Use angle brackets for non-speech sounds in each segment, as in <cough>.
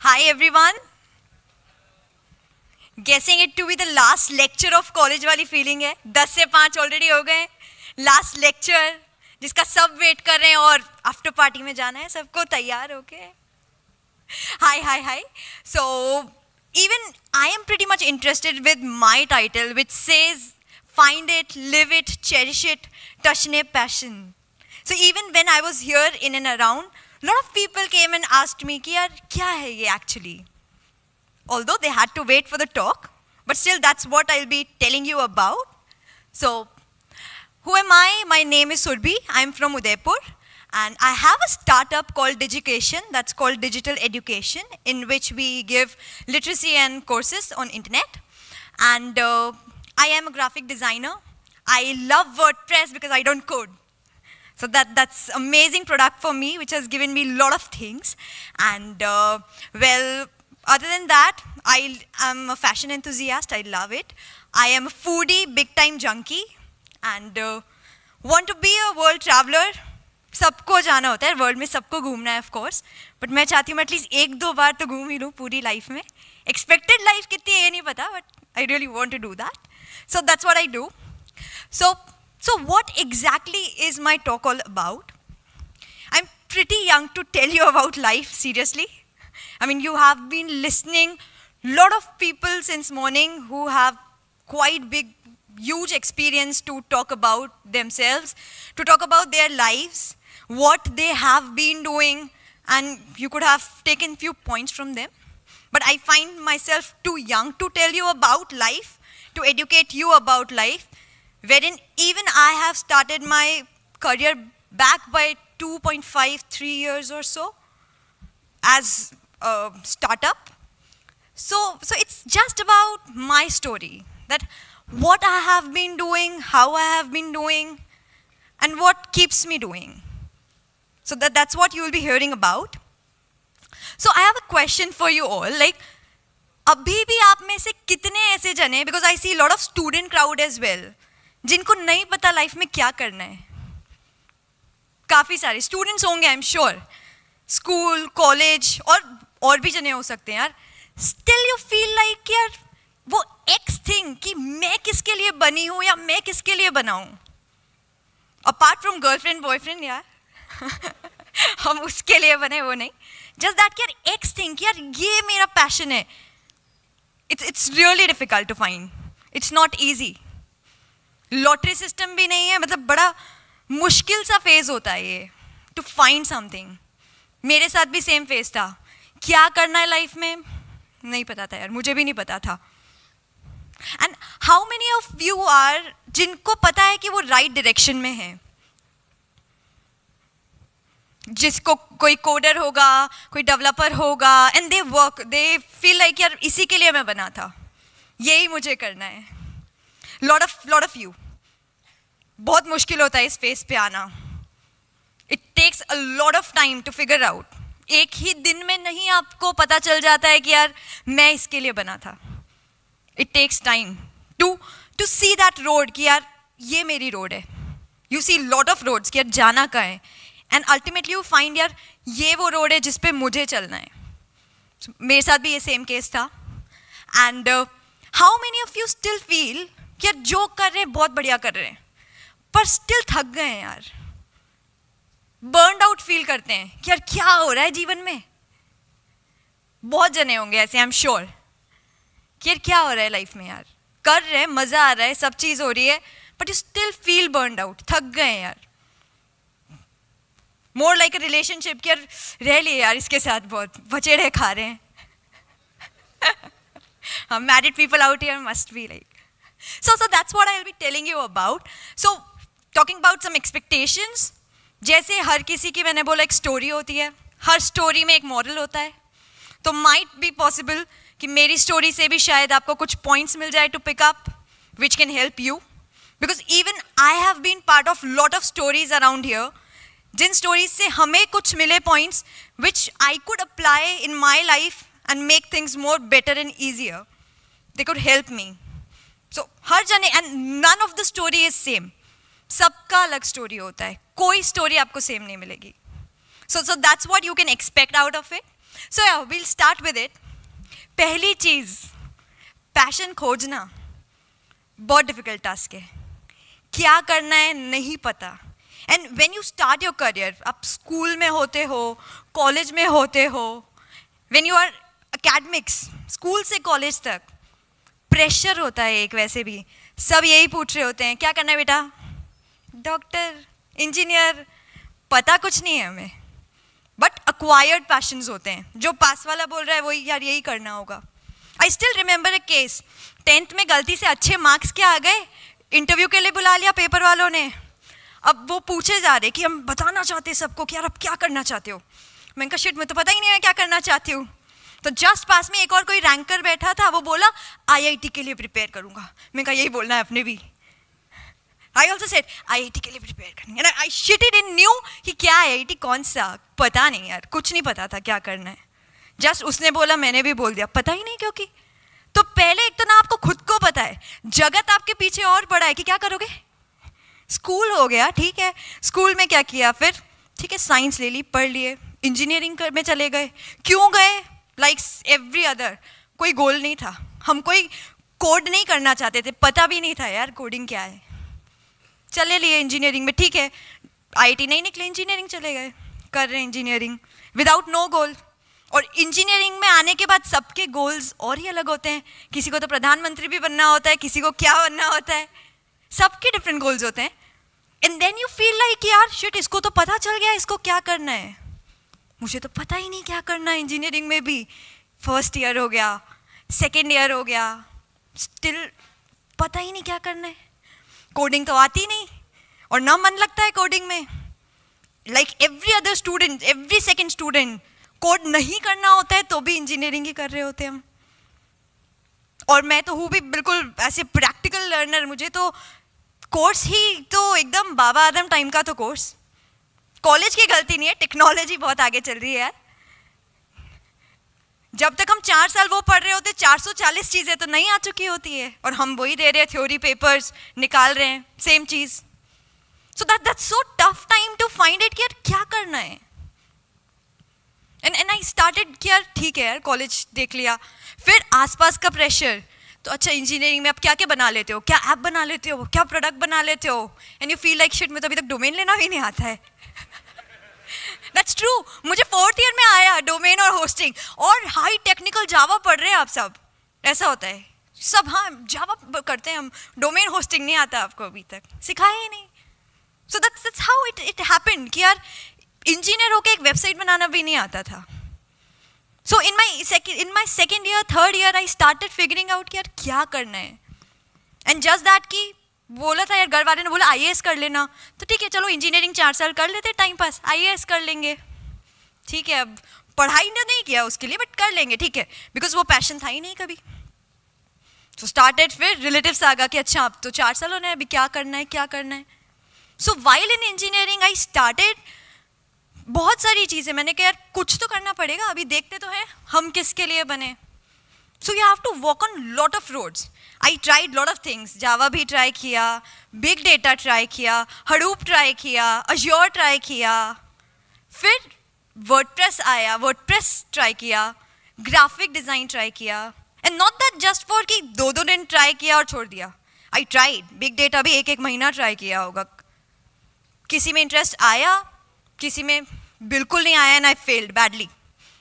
Hi everyone. Guessing it to be the last lecture of college वाली feeling है दस से पाँच already हो गए last lecture जिसका सब वेट कर रहे हैं और आफ्टर पार्टी में जाना है सबको तैयार होके हाय हाय हाय सो even I am pretty much interested with my title, which says, find it, live it, cherish it, touchne passion. So even when I was here in and around, a lot of people came and asked me, Ki kya hai ye actually? Although they had to wait for the talk, but still that's what I'll be telling you about. So, who am I? My name is Surbhi. I'm from Udaipur. And I have a startup called Digication, that's called Digital Education, in which we give literacy and courses on internet. And uh, I am a graphic designer. I love WordPress because I don't code. So that, that's amazing product for me, which has given me a lot of things. And uh, well, other than that, I am a fashion enthusiast. I love it. I am a foodie, big time junkie, and uh, want to be a world traveler सबको जाना होता है world में सबको घूमना है of course but मैं चाहती हूँ एटलीस्ट एक दो बार तो घूम ही लूँ पूरी लाइफ में एक्सपेक्टेड लाइफ कितनी है ये नहीं पता but I really want to do that so that's what I do so so what exactly is my talk all about? I'm pretty young to tell you about life, seriously. I mean, you have been listening lot of people since morning who have quite big, huge experience to talk about themselves, to talk about their lives, what they have been doing, and you could have taken few points from them. But I find myself too young to tell you about life, to educate you about life wherein even I have started my career back by 2.5, 3 years or so as a startup. So, so it's just about my story, that what I have been doing, how I have been doing, and what keeps me doing. So that, that's what you will be hearing about. So I have a question for you all. Like, अभी भी आप में से कितने ऐसे जने because I see lot of student crowd as well जिनको नहीं पता लाइफ में क्या करना है। काफ़ी सारे स्टूडेंट्स होंगे I am sure school college और और भी जने हो सकते हैं यार। स्टिल यू फील लाइक यार, वो एक्स थिंग कि मैं किसके लिए बनी हूँ या मैं किसके लिए बनाऊँ। अपार्ट फ्रॉम गर्लफ्रेंड बॉयफ्रेंड यार, <laughs> हम उसके लिए बने, वो नहीं। जस्ट दैट यार एक्स थिंक यार, ये मेरा पैशन है। It's it's really difficult to find it's not easy lottery system भी नहीं है मतलब बड़ा मुश्किल सा फ़ेज़ होता है ये टू फाइंड समथिंग मेरे साथ भी सेम फ़ेज़ था। क्या करना है लाइफ में? नहीं पता था यार, मुझे भी नहीं पता था। And how many of you are जिनको पता है कि वो राइट right डायरेक्शन में है? जिसको कोई कोडर होगा, कोई डेवलपर होगा and they work they feel like यार इसी के लिए मैं बना था। यही मुझे करना है। Lot of lot of you बहुत मुश्किल होता है इस फेस पे आना। It takes a lot of time to figure out एक ही दिन में नहीं आपको पता चल जाता है कि यार मैं इसके लिए बना था। It takes time to to see that road कि यार ये मेरी रोड है। You see lot of roads कि यार जाना कहाँ है? एंड अल्टीमेटली यू फाइंड यार ये वो रोड है जिस पे मुझे चलना है। so, मेरे साथ भी ये सेम केस था। And how many of you still feel कि यार जो कर रहे हैं, बहुत बढ़िया कर रहे हैं। पर स्टिल थक गए हैं यार। बर्न आउट फील करते हैं कि यार क्या हो रहा है जीवन में? बहुत जने होंगे ऐसे आई एम श्योर कि यार क्या हो रहा है लाइफ में यार। कर रहे हैं, मज़ा आ रहा है, सब चीज़ हो रही है but you still feel burn out थक गए हैं यार। मोर लाइक अ रिलेशनशिप कि यार रह लिए यार इसके साथ बहुत, बचेड़े खा रहे हैं। Married people out here must be like so so that's what i'll be telling you about. So, talking about some expectations, जैसे हर किसी की मैंने बोला एक स्टोरी होती है, हर स्टोरी में एक मॉडल होता है। तो माइट बी पॉसिबल कि मेरी स्टोरी से भी शायद आपको कुछ पॉइंट्स मिल जाए to pick up which can help you because even I have been part of lot of stories around here Jin stories से हमें कुछ मिले points which I could apply in my life and make things more better and easier they could help me so हर जने and none of the story is same सबका अलग story होता है। कोई स्टोरी आपको सेम नहीं मिलेगी। So so that's what you can expect out of it so will start with it पहली चीज़ पैशन खोजना। बहुत डिफ़िकल्ट टास्क है। क्या करना है, नहीं पता। And when you start your career आप स्कूल में होते हो कॉलेज में होते हो when you are academics school से कॉलेज तक प्रेशर होता है एक वैसे भी। सब यही पूछ रहे होते हैं, क्या करना है बेटा? डॉक्टर, इंजीनियर, पता कुछ नहीं है हमें। बट अक्वायर्ड पैशन होते हैं। जो पास वाला बोल रहा है, वही यार यही करना होगा। I still remember a case tenth में गलती से अच्छे मार्क्स क्या आ गए? इंटरव्यू के लिए बुला लिया पेपर वालों ने। अब वो पूछे जा रहे कि हम बताना चाहते हैं सबको कि यार अब क्या करना चाहते हो? मैंने कहा शिट मैं तो पता ही नहीं है क्या करना चाहती हूँ। तो जस्ट पास में एक और कोई रैंकर बैठा था, वो बोला आईआईटी के लिए प्रिपेयर करूँगा. मैं कहा, यही बोलना है अपने भी. I also said I I T के लिए प्रिपेयर करनी है। I shit it in new कि क्या आईआईटी कौन सा, पता नहीं यार, कुछ नहीं पता था क्या करना है। जस्ट उसने बोला, मैंने भी बोल दिया। पता ही नहीं क्योंकि। तो पहले एक तो ना आपको खुद को पता है, जगत आपके पीछे और बड़ा है कि क्या करोगे? स्कूल हो गया, ठीक है। स्कूल में क्या किया फिर? ठीक है साइंस ले ली, पढ़ लिए। इंजीनियरिंग में चले गए। क्यों गए? लाइक एवरी अदर कोई गोल नहीं था। हम कोई कोड नहीं करना चाहते थे। पता भी नहीं था, यार कोडिंग क्या है? चले लिए इंजीनियरिंग में। ठीक है। आईटी नहीं निकले इंजीनियरिंग चले गए। कर रहे हैं इंजीनियरिंग विदाउट नो गोल और इंजीनियरिंग में आने के बाद सबके गोल्स और ही अलग होते हैं। किसी को तो प्रधानमंत्री भी बनना होता है, किसी को क्या बनना होता है। सबके डिफरेंट गोल्स होते हैं। And then you feel like यार शिट इसको तो पता चल गया, इसको क्या करना है? मुझे तो पता ही नहीं क्या करना इंजीनियरिंग में भी। फ़र्स्ट ईयर हो गया सेकेंड ईयर हो गया। स्टिल पता ही नहीं क्या करना है। कोडिंग तो आती नहीं, और ना मन लगता है कोडिंग में। Like every other student every second student code नहीं करना होता है तो भी इंजीनियरिंग ही कर रहे होते हैं हम। और मैं तो हूँ भी बिल्कुल ऐसे प्रैक्टिकल लर्नर मुझे तो कोर्स ही तो एकदम बाबा आदम टाइम का तो कोर्स कॉलेज की गलती नहीं है टेक्नोलॉजी बहुत आगे चल रही है यार। जब तक हम चार साल वो पढ़ रहे होते 440 चीज़ें तो नहीं आ चुकी होती है। और हम वही दे रहे हैं थ्योरी पेपर्स निकाल रहे हैं same cheese. So that that's so tough time to find it कि यार क्या करना है? एंड एंड आई स्टार्टेड कि यार ठीक है यार कॉलेज देख लिया। फिर आसपास का प्रेशर तो अच्छा इंजीनियरिंग में आप क्या क्या बना लेते हो? क्या ऐप बना लेते हो? क्या प्रोडक्ट बना लेते हो? And you feel like shit में तो अभी तक डोमेन लेना भी नहीं आता है। दैट्स ट्रू मुझे फोर्थ ईयर में आया डोमेन और होस्टिंग और हाई टेक्निकल जावा पढ़ रहे हैं आप सब. ऐसा होता है. सब हाँ जावा करते हैं हम. डोमेन होस्टिंग नहीं आता आपको अभी तक. सिखाया ही नहीं. So that's that's how it it happened कि यार इंजीनियर होकर एक वेबसाइट बनाना भी नहीं आता था. So in my in my second year third year I started figuring out कि यार क्या करना है. एंड जस्ट दैट कि बोला था यार घर वाले ने बोला आईएएस कर लेना। तो ठीक है, चलो इंजीनियरिंग चार साल कर लेते टाइम पास आईएएस कर लेंगे। ठीक है, अब पढ़ाई ने नहीं किया उसके लिए बट कर लेंगे, ठीक है। बिकॉज़ वो पैशन था ही नहीं कभी। तो स्टार्टेड फिर रिलेटिव्स आ गया कि अच्छा अब तो चार साल होने अभी क्या करना है, क्या करना है। So while in engineering I started बहुत सारी चीज़ें। मैंने कहा, यार, कुछ तो करना पड़ेगा, अभी देखते तो हैं, हम किसके लिए बने? So you have to walk on lot of roads I tried lot of things Java भी ट्राई किया बिग डेटा ट्राई किया हडूप ट्राई किया अज्योर ट्राई किया फिर वर्डप्रेस आया वर्डप्रेस ट्राई किया ग्राफिक डिज़ाइन ट्राई किया and not that just for कि दो दो दिन ट्राई किया और छोड़ दिया आई ट्राइड बिग डेटा भी एक एक महीना ट्राई किया होगा किसी में इंटरेस्ट आया किसी में बिल्कुल नहीं आया एंड आई फेल्ड बैडली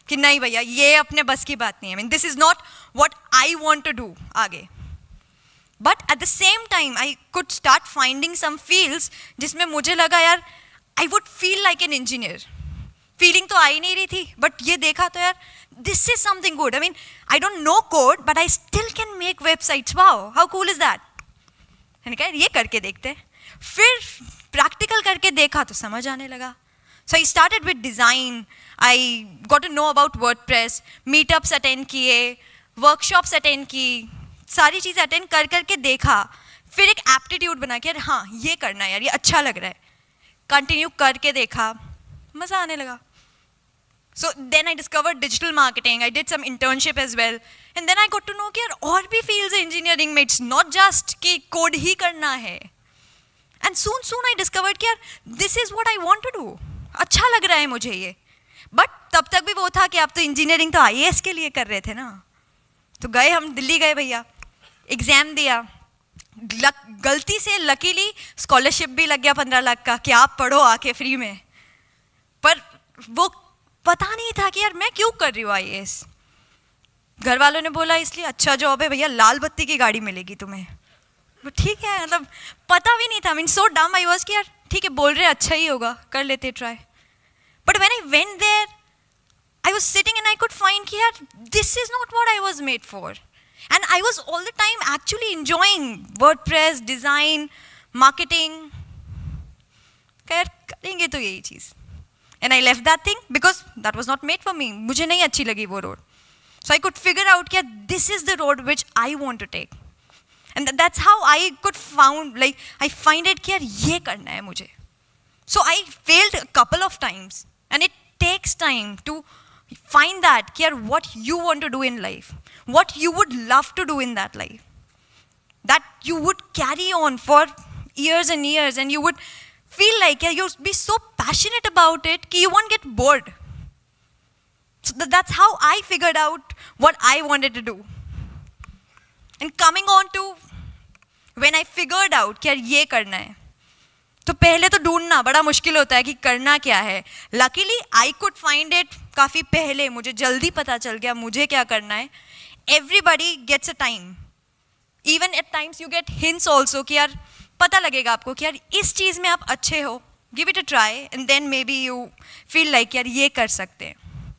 कि नहीं भैया, ये अपने बस की बात नहीं है। Mean this is not what I want to do आगे। But at the same time I could start finding some fields जिसमें मुझे लगा, यार I would feel like an engineer feeling तो आ ही नहीं रही थी बट ये देखा तो यार this is something good I mean I don't know code but I still can make websites wow how cool is that मैंने कहा ये करके देखते फिर प्रैक्टिकल करके देखा तो समझ आने लगा। So I started with design. I got to know about WordPress meetups attend किए वर्कशॉप्स अटेंड की, सारी चीज़ें अटेंड कर करके देखा। फिर एक एप्टीट्यूड बना के यार हाँ ये करना है यार, ये अच्छा लग रहा है। कंटिन्यू करके देखा, मज़ा आने लगा। So then I discover digital marketing I did some internship as well and then I got to know कि यार, और भी फ़ील्ड इंजीनियरिंग में इट्स नॉट जस्ट कि कोड ही करना है। And soon soon I discover कि यार this is what I want to do अच्छा लग रहा है मुझे ये। बट तब तक भी वो था कि आप तो इंजीनियरिंग तो आईएएस के लिए कर रहे थे ना। तो गए हम दिल्ली गए भैया। एग्ज़ाम दिया। लक, गलती से लकीली स्कॉलरशिप भी लग गया पंद्रह लाख का कि आप पढ़ो आके फ्री में। पर वो पता नहीं था कि यार मैं क्यों कर रही हूँ आई घर वालों ने बोला इसलिए अच्छा जॉब है भैया लाल बत्ती की गाड़ी मिलेगी तुम्हें। तो ठीक है मतलब पता भी नहीं था। मीन सो डम आई वॉज़ कि यार ठीक है बोल रहे अच्छा ही होगा कर लेते try but when I went there I was sitting and I could find कि यार this is not what I was made for and I was all the time actually enjoying WordPress design marketing खैर करेंगे तो यही चीज़ and I left that thing because that was not made for me मुझे नहीं अच्छी लगी वो road So I could figure out that this is the road which I want to take. And that's how I could found, like, I find it कि ये करना है मुझे. So I failed a couple of times. And it takes time to find that कि what you want to do in life. What you would love to do in that life. That you would carry on for years and years and you would feel like you'd be so passionate about it that you won't get bored. So that's how I figured out what I wanted to do. And coming on to when I figured out कि यार ये करना है तो पहले तो ढूंढना, बड़ा मुश्किल होता है कि करना क्या है। Luckily I could find it काफ़ी पहले, मुझे जल्दी पता चल गया मुझे क्या करना है। Everybody gets a time even at times you get hints also कि यार, पता लगेगा आपको कि यार, इस चीज़ में आप अच्छे हो give it a try and then may be you feel like यार, ये कर सकते हैं।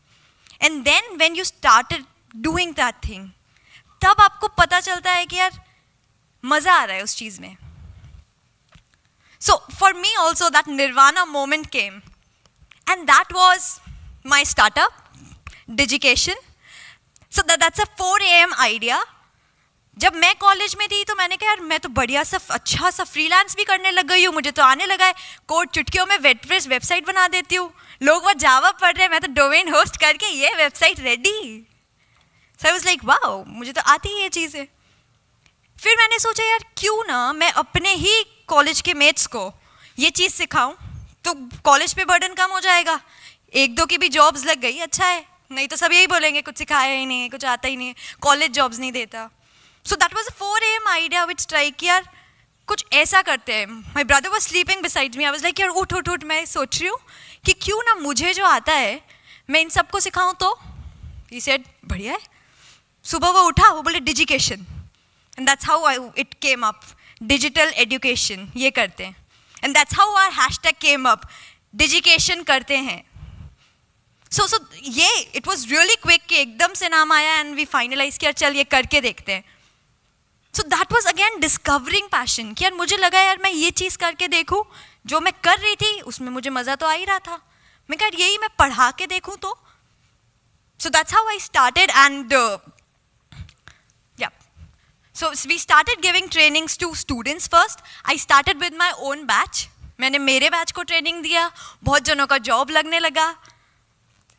And then when you started doing that thing तब आपको पता चलता है कि यार, मज़ा आ रहा है उस चीज़ में। So for me also that nirvana moment came and that was my startup Digication so that's a four A M idea जब मैं कॉलेज में थी तो मैंने कहा, यार, मैं तो बढ़िया सा अच्छा सा फ्रीलांस भी करने लग गई हूँ, मुझे तो आने लगा है। कोड चुटकियों में वेटप्रेस वेबसाइट बना देती हूँ। लोग वो जावा पढ़ रहे हैं, मैं तो डोमेन होस्ट करके ये website ready so I like wow मुझे तो आती ही ये चीज़ें. फिर मैंने सोचा, यार, क्यों ना मैं अपने ही कॉलेज के मेट्स को। ये चीज़ सिखाऊं तो कॉलेज पे बर्डन कम हो जाएगा। एक दो की भी जॉब्स लग गई अच्छा है। नहीं तो सब यही बोलेंगे, कुछ सिखाया ही नहीं है, कुछ आता ही नहीं है। कॉलेज जॉब्स नहीं देता। So that was a four M idea which strike यार। कुछ ऐसा करते हैं। My brother was sleeping beside me I was like यार, उठ उठ उठ, मैं सोच रही हूँ कि क्यों ना मुझे जो आता है, मैं इन सबको सिखाऊं तो? ही सेड बढ़िया है। सुबह वो उठा, वो बोले Digication and that's how I it came up digital education ये करते हैं। And that's how our hashtag came up Digication करते हैं। सो सो ये इट वॉज़ रियली क्विक कि एकदम से नाम आया एंड वी फाइनलाइज किया, चल ये करके देखते हैं। So that was again discovering passion कि यार मुझे लगा यार मैं ये चीज़ करके देखूँ, जो मैं कर रही थी, उसमें मुझे मज़ा तो आ ही रहा था। मैं कह यही मैं पढ़ा के देखूँ तो? So that's how I started and So we started giving trainings to students first. I started with my own batch. मैंने मेरे बैच को ट्रेनिंग दिया बहुत जनों का जॉब लगने लगा।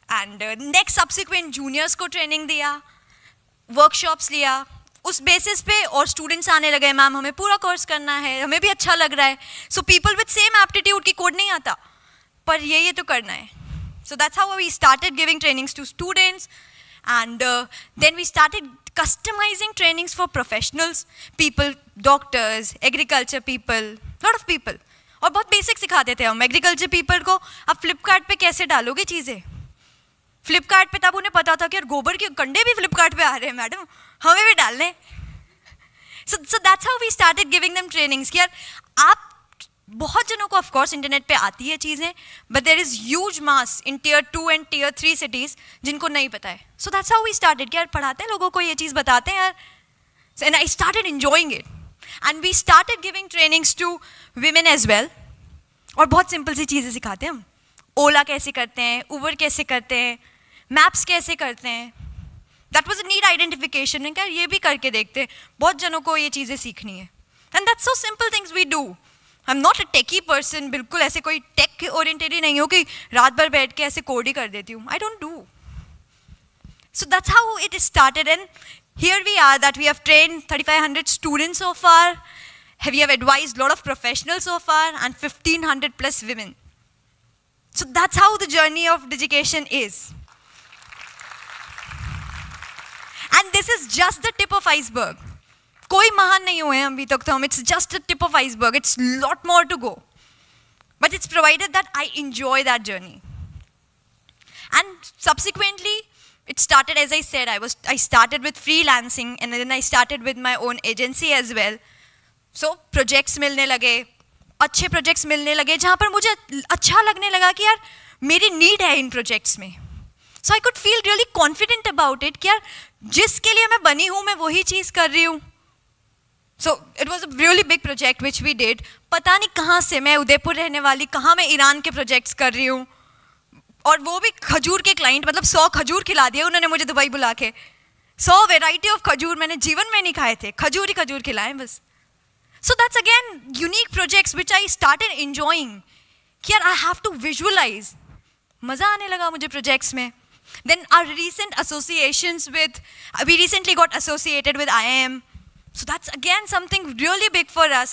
एंड नेक्स्ट सब्सिक्वेंट जूनियर्स को ट्रेनिंग दिया वर्कशॉप्स लिया। उस बेसिस पे और स्टूडेंट्स आने लगे मैम हमें पूरा कोर्स करना है हमें भी अच्छा लग रहा है। So people with same aptitude की कोड नहीं आता पर ये ये तो करना है। So that's how we started giving trainings to students uh, then we started customizing trainings for professionals, people, doctors, agriculture people, lot of people. और बहुत बेसिक सिखाते थे हम एग्रीकल्चर पीपल को, आप फ्लिपकार्ट कैसे डालोगे चीज़ें? फ्लिपकार्ट तब उन्हें पता था कि यार गोबर के कंडे भी फ्लिपकार्ट आ रहे हैं, मैडम, हमें भी डालने so so that's how we started giving them trainings कि यार आप बहुत जनों को ऑफकोर्स इंटरनेट पे आती है चीज़ें but there is huge mass in tier two and tier three cities जिनको नहीं पता है। So that's how we started यार पढ़ाते हैं लोगों को ये चीज़, बताते हैं यार। And I started enjoying it and we started giving trainings to women as well और बहुत सिंपल सी चीज़ें सिखाते हैं हम। ओला कैसे करते हैं ऊबर कैसे करते हैं मैप्स कैसे करते हैं। That was a need identification क्या ये भी करके देखते हैं। बहुत जनों को ये चीज़ें सीखनी है। And that's so simple things we do I'm not a techie person, बिल्कुल ऐसे कोई टेक ओरिएंटेड ही नहीं हूँ कि रात भर बैठ के ऐसे कोड ही कर देती हूँ। I don't do so that's how it is started here we are that we have trained 3500 students so far. We have advised a lot of professionals so far and 1500 plus women. So that's how the journey of education is. And this is just the tip of iceberg. कोई महान नहीं हुए हैं अभी तक तो हम। It's just the tip of iceberg it's lot more to go but it's provided that I enjoy that journey and subsequently it started, as i said, i was, i started with freelancing and then i started with my own agency as well. So, projects मिलने लगे, अच्छे projects मिलने लगे, जहाँ पर मुझे अच्छा लगने लगा कि यार, मेरी नीड है इन प्रोजेक्ट्स में। So I could feel really confident about it कि यार, जिसके लिए मैं बनी हूँ, मैं वही चीज़ कर रही हूँ। So it was a really big project which we did पता नहीं कहाँ से मैं उदयपुर रहने वाली, कहाँ मैं ईरान के प्रोजेक्ट्स कर रही हूँ। और वो भी खजूर के क्लाइंट मतलब सौ खजूर खिला दिए उन्होंने मुझे दुबई बुला के। सौ वेराइटी ऑफ़ खजूर मैंने जीवन में नहीं खाए थे। खजूर ही खजूर खिलाए बस। So that's again unique projects which I started enjoying कि यार आई हैव टू विजुअलाइज मज़ा आने लगा मुझे प्रोजेक्ट्स में। Then our recent associations with we recently got associated with I M so that's again something really big for us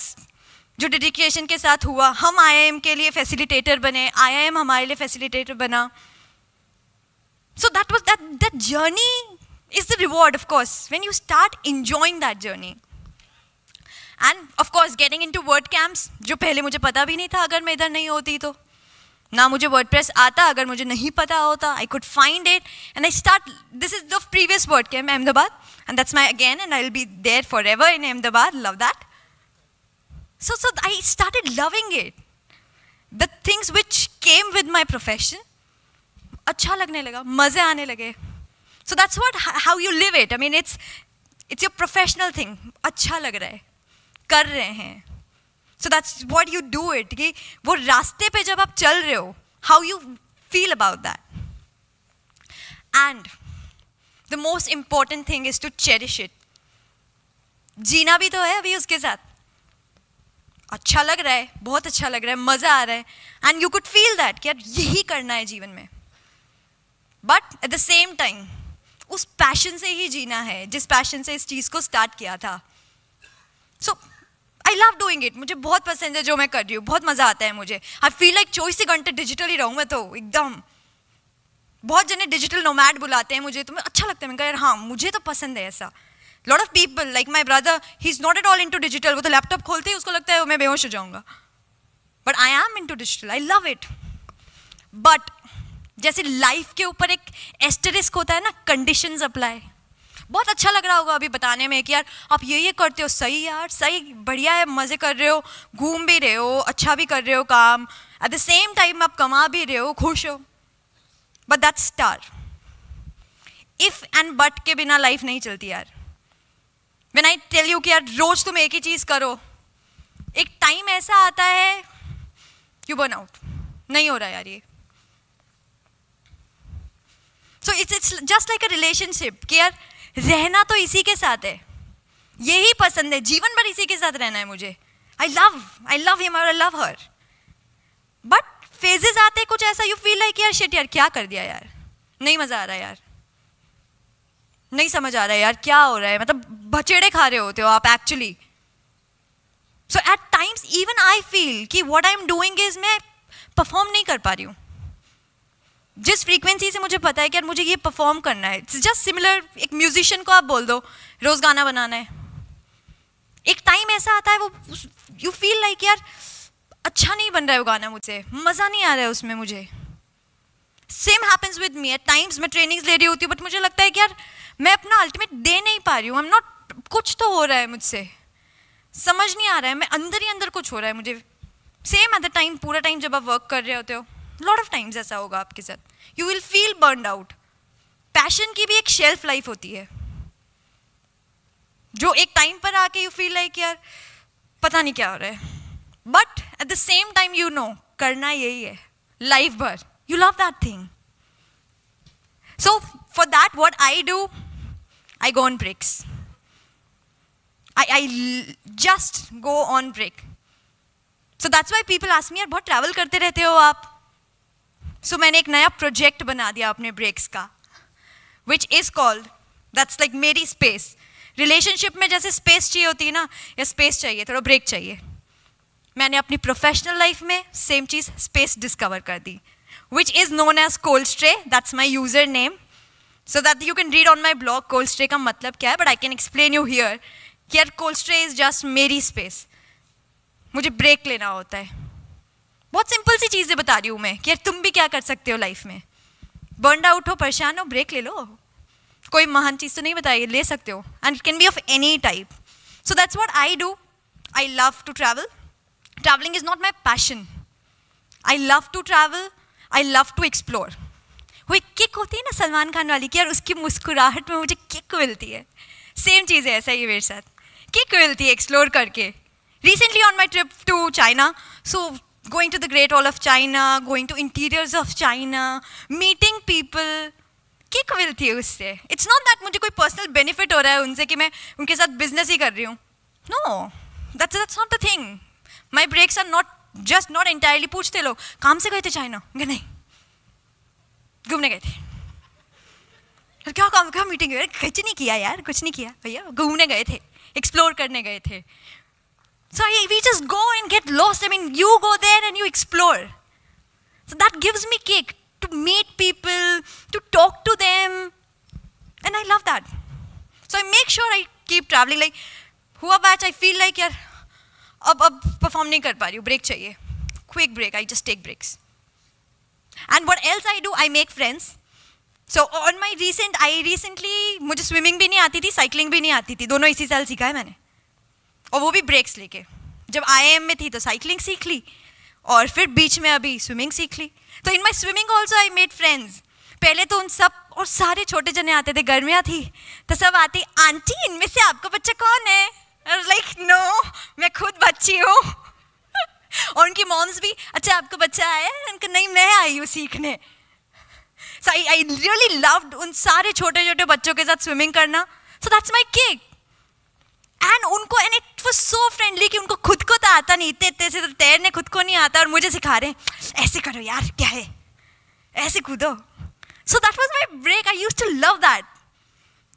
जो dedication के साथ हुआ, हम आई के लिए फैसिलिटेटर बने आई हमारे लिए फैसिलिटेटर बना। So that was that that journey is the reward of course you start enjoying that journey and of course getting in to WordCamps जो पहले मुझे पता भी नहीं था, अगर मैं इधर नहीं होती तो। ना मुझे वर्ड प्रेस आता अगर मुझे नहीं पता होता I could find it and I start this is the previous WordCamp Ahmedabad and that's my again and I will be there forever in Ahmedabad love that So, so I started loving it. The things which came with my profession, अच्छा लगने लगा मज़े आने लगे So that's what how you live it. I mean, it's it's your professional thing. अच्छा लग रहा है कर रहे हैं So that's what you do it कि वो रास्ते पे जब आप चल रहे हो how you feel about that and the most important thing is to cherish it जीना भी तो है अभी उसके साथ। अच्छा लग रहा है, बहुत अच्छा लग रहा है, मज़ा आ रहा है। And you could feel that कि यार यही करना है जीवन में। But at the same time उस पैशन से ही जीना है, जिस पैशन से इस चीज़ को स्टार्ट किया था। So I love doing it मुझे बहुत पसंद है जो मैं कर रही हूँ। बहुत मज़ा आता है मुझे। आई फील लाइक चौबीस घंटे डिजिटल ही रहूँ मैं तो एकदम। बहुत जने डिजिटल नोमैड बुलाते हैं मुझे तो मैं अच्छा लगता है। मैं कह यार हाँ मुझे तो पसंद है ऐसा। Lot of people like my brother he is not at all in to digital वो तो लैपटॉप खोलते ही उसको लगता है, मैं बेहोश हो जाऊँगा। But I am in to digital I love it but जैसे लाइफ के ऊपर एक एस्टरिस्क होता है ना कंडीशन अप्लाई बहुत अच्छा लग रहा होगा अभी बताने में कि यार, आप ये ये करते हो, सही यार, सही, बढ़िया है, मज़े कर रहे हो, घूम भी रहे हो अच्छा भी कर रहे हो काम एट द सेम टाइम आप कमा भी रहे हो, खुश हो। But that star if and but के बिना लाइफ नहीं चलती यार। वेन आई टेल यू कि यार, रोज तुम एक ही चीज़ करो। एक टाइम ऐसा आता है यू बर्न आउट नहीं हो रहा यार ये। So it's it's just like a relationship कि यार रहना तो इसी के साथ है। यही पसंद है। जीवन भर इसी के साथ रहना है मुझे। I love I love him I love her but phases आते कुछ ऐसा यू फील लाइक यार शिट यार, क्या कर दिया यार? नहीं मज़ा आ रहा यार। नहीं समझ आ रहा है यार, क्या हो रहा है? मतलब बचेड़े खा रहे होते हो आप actually so at times even I feel कि what I am doing is मैं परफॉर्म नहीं कर पा रही हूँ। जिस फ्रीक्वेंसी से मुझे पता है कि यार मुझे ये परफॉर्म करना है। इट्स जस्ट सिमिलर एक म्यूजिशियन को आप बोल दो, रोज गाना बनाना है। एक टाइम ऐसा आता है, वो यू फील लाइक यार अच्छा नहीं बन रहा है वो गाना मुझसे। मज़ा नहीं आ रहा है उसमें मुझे। Same happens with me at times मैं ट्रेनिंग्स ले रही होती हूँ बट मुझे लगता है कि यार मैं अपना अल्टीमेट दे नहीं पा रही हूँ। आई एम नॉट कुछ तो हो रहा है मुझसे। समझ नहीं आ रहा है, मैं अंदर ही अंदर कुछ हो रहा है मुझे। सेम एट द टाइम पूरा टाइम जब आप वर्क कर रहे होते हो। लॉट ऑफ़ टाइम्स ऐसा होगा आपके साथ। You will feel burn out passion की भी एक शेल्फ लाइफ होती है। जो एक टाइम पर आके यू फील लाइक यार पता नहीं क्या हो रहा है। But at the same time you know करना यही है। लाइफ भर। You love that thing so for that what I do I go on breaks. I just go on break. So that's why people ask me, यार बहुत travel करते रहते हो आप? सो so, मैंने एक नया प्रोजेक्ट बना दिया अपने ब्रेक्स का which is called that's like मेरी स्पेस रिलेशनशिप में जैसे स्पेस चाहिए होती है ना या स्पेस चाहिए थोड़ा ब्रेक चाहिए. मैंने अपनी प्रोफेशनल लाइफ में सेम चीज़ स्पेस डिस्कवर कर दी which is known as cold stray that's my user name so that you can read on my blog cold stay का मतलब क्या है but I can explain you here कि यार cold stay is just मेरी space मुझे break लेना होता है. बहुत सिंपल सी चीज़ें बता रही हूँ मैं कि यार तुम भी क्या कर सकते हो लाइफ में? बर्न आउट हो, परेशान हो ब्रेक ले लो। कोई महान चीज़ तो नहीं बताइए ले सकते हो। And it can be of any type so that's what I do I love to travel travelling is not my passion I love to travel I love to explore वो एक किक होती है ना सलमान खान वाली की और उसकी मुस्कुराहट में मुझे किक मिलती है। सेम चीज़ है ऐसा ही मेरे साथ। किक मिलती है एक्सप्लोर करके। Recently on my trip to China so going to the Great Wall of China going to interiors of China meeting people kick मिलती है उससे? इट्स नॉट दैट मुझे कोई पर्सनल बेनिफिट हो रहा है उनसे कि मैं उनके साथ बिज़नेस ही कर रही हूँ। No that's that's not the thing my breaks are not just not entirely पूछते लोग, काम से गए थे चाइना नहीं. घूमने गए थे। क्या काम, क्या मीटिंग कुछ नहीं किया यार, कुछ नहीं किया। भैया, घूमने गए थे एक्सप्लोर करने गए थे। So we just go and get lost I mean you go there and you explore so that gives me kick to meet people to talk to them and I love that so I make sure I keep travelling like हुआ batch I feel like यार, अब अब perform नहीं कर पा रही हूँ. Break चाहिए. Quick break I just take breaks and what else I do I make friends so on my recent I recently मुझे स्विमिंग भी नहीं आती थी साइकिलिंग भी नहीं आती थी. दोनों इसी साल सीखा है मैंने. और वो भी ब्रेक्स लेके। जब आईएम में थी तो साइकिलिंग सीख ली और फिर बीच में अभी स्विमिंग सीख ली। तो in my swimming also I made friends पहले तो उन सब और सारे छोटे जने आते थे गर्मियाँ थी तो सब आती, आंटी, इनमें से आपका बच्चा कौन है? लाइक नो मैं खुद बच्ची हूँ। <laughs> और उनकी मॉम्स भी अच्छा आपका बच्चा आया है? उनका, नहीं, मैं आई हूँ सीखने। सो आई आई रियली लव्ड उन सारे छोटे छोटे बच्चों के साथ स्विमिंग करना। So that's my cake and उनको and it was so friendly कि उनको खुद को तो आता नहीं इतने इतने से तो तैरने खुद को नहीं आता और मुझे सिखा रहे हैं ऐसे करो यार क्या है ऐसे कूदो so that was my break I use to love that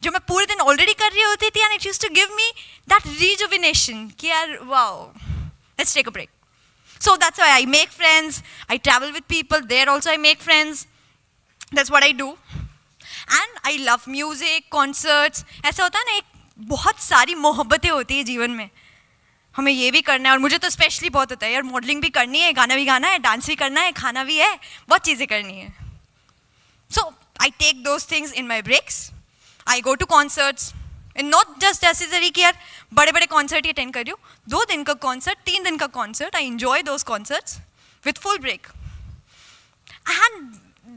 जो मैं पूरे दिन ऑलरेडी कर रही होती थी and it use to give me that rejuvenation कि यार wow let's take a break So that's why I make friends. I travel with people. There also I make friends. That's what I do. And I love music, concerts. ऐसा होता है ना एक बहुत सारी मोहब्बतें होती है जीवन में। हमें ये भी करना है और मुझे तो स्पेशली बहुत होता है, यार मॉडलिंग भी करनी है, गाना भी गाना है डांस भी करना है, खाना भी है, बहुत चीज़ें करनी है। So I take those things in my breaks I go to concerts not just necessary कि, यार बड़े बड़े कॉन्सर्ट ही अटेंड कर रही हूँ। दो दिन का कॉन्सर्ट तीन दिन का concert I enjoy those concerts with full break and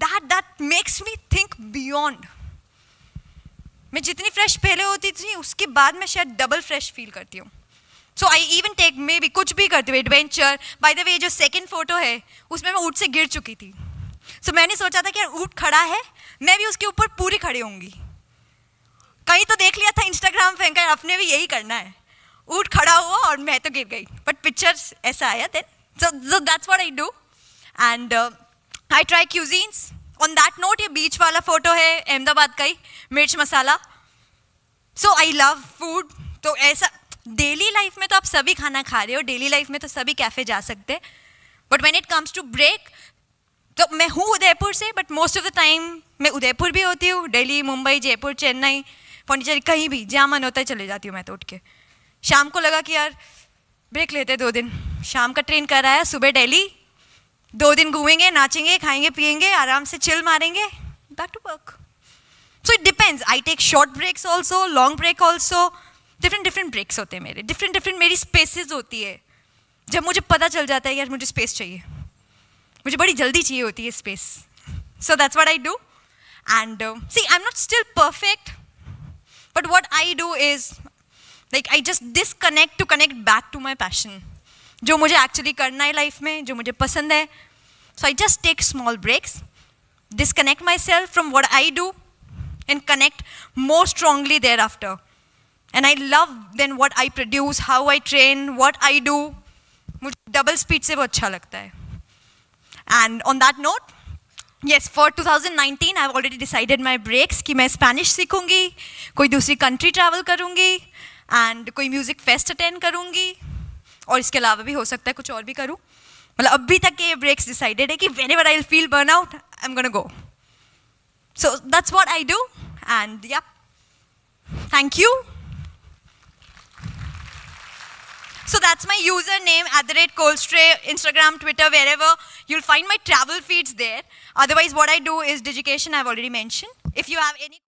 that that makes me think beyond मैं जितनी फ्रेश पहले होती थी उसके बाद मैं शायद डबल फ्रेश फील करती हूँ। सो आई इवन टेक मे भी कुछ भी करती हूँ एडवेंचर बाय द वे जो सेकेंड फ़ोटो है उसमें मैं ऊँट से गिर चुकी थी। सो so, मैंने सोचा था कि यार ऊट खड़ा है मैं भी उसके ऊपर पूरी खड़ी होंगी। कहीं तो देख लिया था इंस्टाग्राम पे कहीं अपने भी यही करना है। ऊँट खड़ा हुआ और मैं तो गिर गई। बट पिक्चर ऐसा आया then so that's what I do and I try cuisines on that note ये बीच वाला फ़ोटो है, अहमदाबाद का ही, मिर्च मसाला। सो आई लव फ़ूड तो ऐसा डेली लाइफ में तो आप सभी खाना खा रहे हो डेली लाइफ में तो सभी कैफ़े जा सकते but when it comes to break तो मैं हूँ उदयपुर से but most of the time मैं उदयपुर भी होती हूँ, दिल्ली, मुंबई, जयपुर, चेन्नई, पौंडीचेरी, कहीं भी, जहाँ मन होता है चले जाती हूँ मैं तो उठ के। शाम को लगा कि यार ब्रेक लेते दो दिन। शाम का ट्रेन कर है सुबह डेली दो दिन घूमेंगे, नाचेंगे, खाएँगे पियेंगे आराम से चिल मारेंगे back to work so it depends I take short breaks also long break also different different breaks होते हैं मेरे. डिफरेंट डिफरेंट मेरी स्पेसिस होती है. जब मुझे पता चल जाता है यार मुझे स्पेस चाहिए. मुझे बड़ी जल्दी चाहिए होती है space so that's what I do and see I am not still perfect but what I do is like I just disconnect to connect back to my passion. जो मुझे एक्चुअली करना है लाइफ में, जो मुझे पसंद है। So I just take small breaks disconnect myself from what I do and connect more strongly thereafter and I love then what I produce how I train what I do मुझे double speed से वो अच्छा लगता है। And on that note yes for two thousand nineteen I already decided my breaks कि मैं Spanish सीखूँगी, कोई दूसरी कंट्री ट्रेवल करूँगी एंड कोई म्यूज़िक फेस्ट अटेंड करूँगी। और इसके अलावा भी हो सकता है कुछ और भी करूँ मतलब अभी तक ये ब्रेक्स डिसाइडेड है कि whenever I feel burn out I am gonna go So that's what I do. And yeah, thank you. So that's my username at the rate Colstray, Instagram, Twitter, wherever. You'll find my travel feeds there. Otherwise, what I do is Digication, I've already mentioned. If you have any